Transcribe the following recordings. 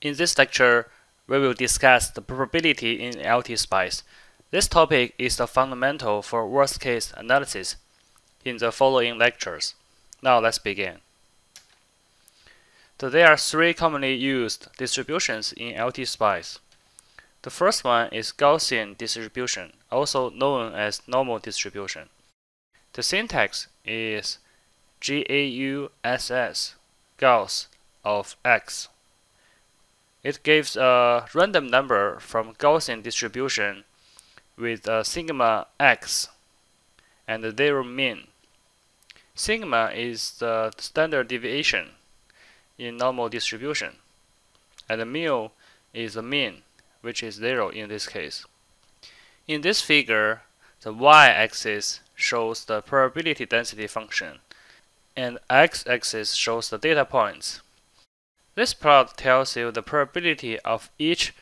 In this lecture, we will discuss the probability in LT-SPICE. This topic is the fundamental for worst-case analysis in the following lectures. Now let's begin. So there are three commonly used distributions in LT-SPICE. The first one is Gaussian distribution, also known as normal distribution. The syntax is GAUSS, Gauss of x. It gives a random number from Gaussian distribution with a sigma x and zero mean. Sigma is the standard deviation in normal distribution, and the mu is the mean, which is zero in this case. In this figure, the y-axis shows the probability density function, and x-axis shows the data points. This plot tells you the probability of each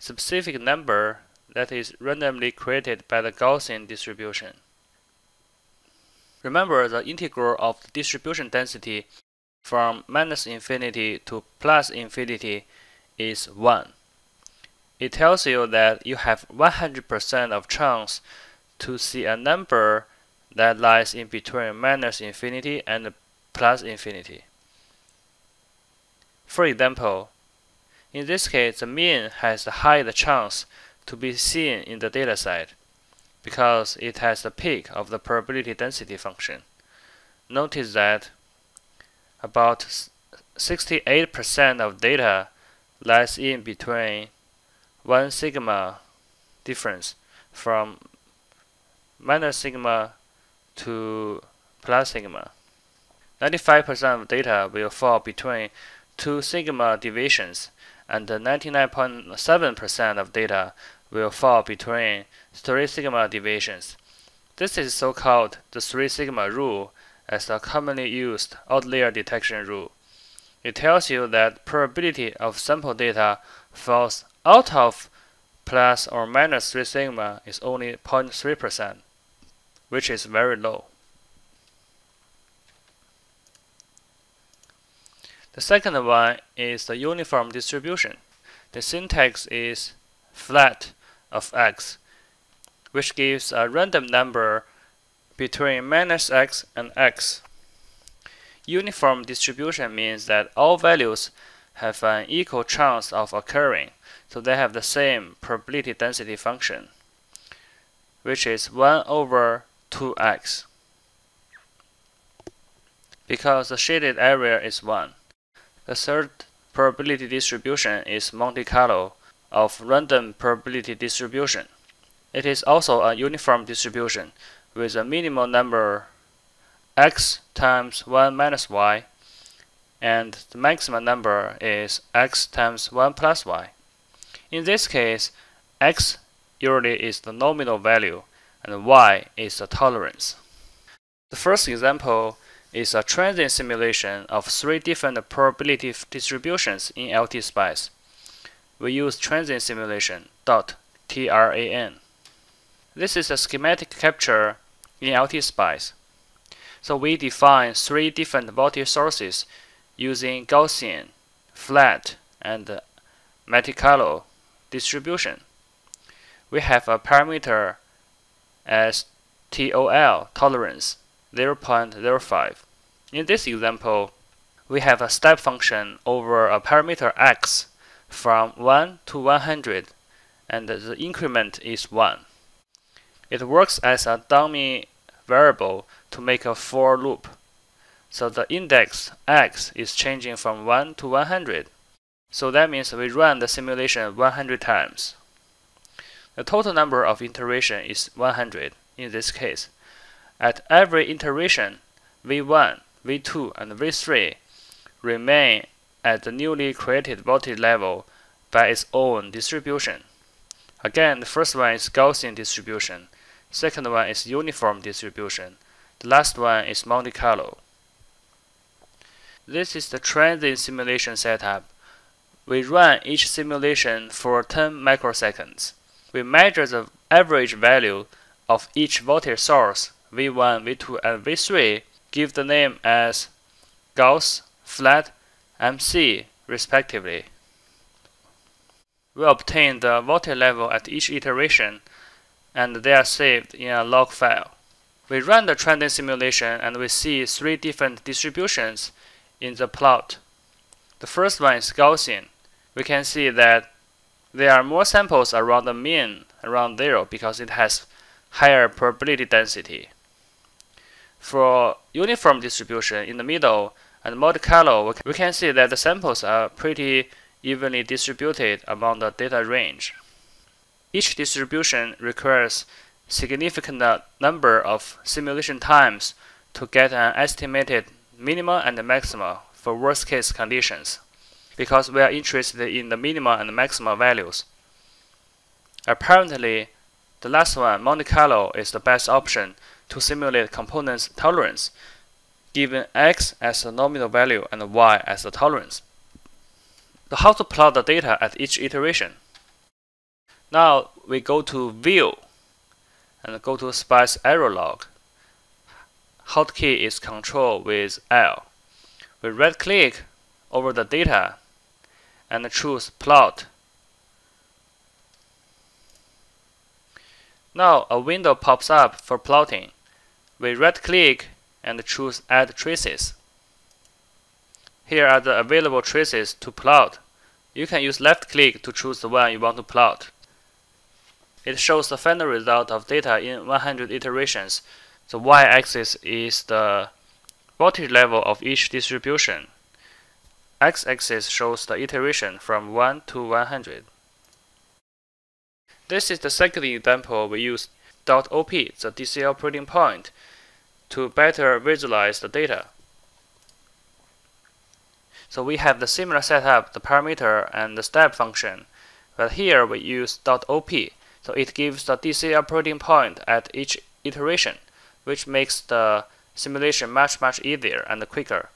specific number that is randomly created by the Gaussian distribution. Remember the integral of the distribution density from minus infinity to plus infinity is 1. It tells you that you have 100% of chance to see a number that lies in between minus infinity and plus infinity. For example, in this case, the mean has the highest chance to be seen in the dataset because it has the peak of the probability density function. Notice that about 68% of data lies in between 1 sigma difference from minus sigma to plus sigma. 95% of data will fall between two sigma deviations, and 99.7% of data will fall between three sigma deviations. This is so-called the three sigma rule as a commonly used outlier detection rule. It tells you that probability of sample data falls out of plus or minus 3 sigma is only 0.3%, which is very low. The second one is the uniform distribution. The syntax is flat of x, which gives a random number between minus x and x. Uniform distribution means that all values have an equal chance of occurring, so they have the same probability density function, which is 1 over 2x, because the shaded area is 1. The third probability distribution is Monte Carlo of random probability distribution. It is also a uniform distribution with a minimal number x times 1 minus y and the maximum number is x times 1 plus y. In this case, x usually is the nominal value and y is the tolerance. The first example is a transient simulation of three different probability distributions in LT-SPICE. We use transient simulation TRAN. This is a schematic capture in LT-SPICE. So we define three different voltage sources using Gaussian, flat, and Monte Carlo distribution. We have a parameter as TOL tolerance 0.05. In this example, we have a step function over a parameter x from 1 to 100 and the increment is 1. It works as a dummy variable to make a for loop. So the index x is changing from 1 to 100. So that means we run the simulation 100 times. The total number of iteration is 100 in this case. At every iteration, V1, V2, and V3 remain at the newly created voltage level by its own distribution. Again, the first one is Gaussian distribution, second one is uniform distribution, the last one is Monte Carlo. This is the transient simulation setup. We run each simulation for 10 microseconds. We measure the average value of each voltage source V1, V2, and V3 give the name as Gauss, flat, MC respectively. we obtain the voltage level at each iteration, and they are saved in a log file. We run the transient simulation and we see three different distributions in the plot. The first one is Gaussian. We can see that there are more samples around the mean around zero because it has higher probability density. For uniform distribution in the middle and Carlo, we can see that the samples are pretty evenly distributed among the data range. Each distribution requires significant number of simulation times to get an estimated minima and maxima for worst case conditions because we are interested in the minima and maxima values. Apparently, the last one, Monte Carlo, is the best option to simulate components tolerance, given x as the nominal value and y as the tolerance. How to plot the data at each iteration? Now we go to View and go to Spice Error Log. Hotkey is Control with L. We right click over the data and choose Plot. Now a window pops up for plotting. We right click and choose Add Traces. Here are the available traces to plot. You can use left click to choose the one you want to plot. It shows the final result of data in 100 iterations. The y-axis is the voltage level of each distribution. X-axis shows the iteration from 1 to 100. This is the second example we use .op, the DC operating point, to better visualize the data. So we have the similar setup, the parameter and the step function, but here we use .op, so it gives the DC operating point at each iteration, which makes the simulation much much easier and quicker.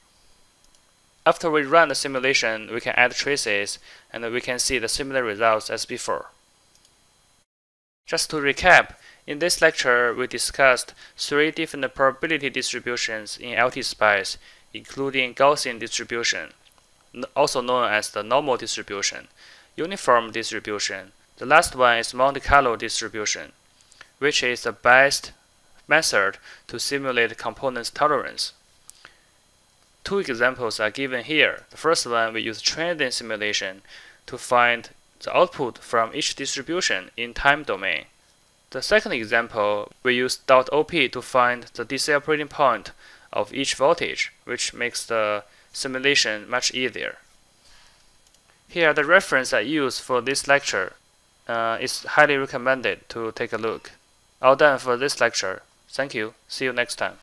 After we run the simulation, we can add traces and we can see the similar results as before. Just to recap, in this lecture we discussed three different probability distributions in LT-SPICE, including Gaussian distribution, also known as the normal distribution, uniform distribution. The last one is Monte Carlo distribution, which is the best method to simulate components tolerance. Two examples are given here. The first one, we use transient simulation to find the output from each distribution in time domain. The second example, we use .op to find the DC operating point of each voltage, which makes the simulation much easier. Here are the references I use for this lecture. Uh, it's highly recommended to take a look. All done for this lecture. Thank you. See you next time.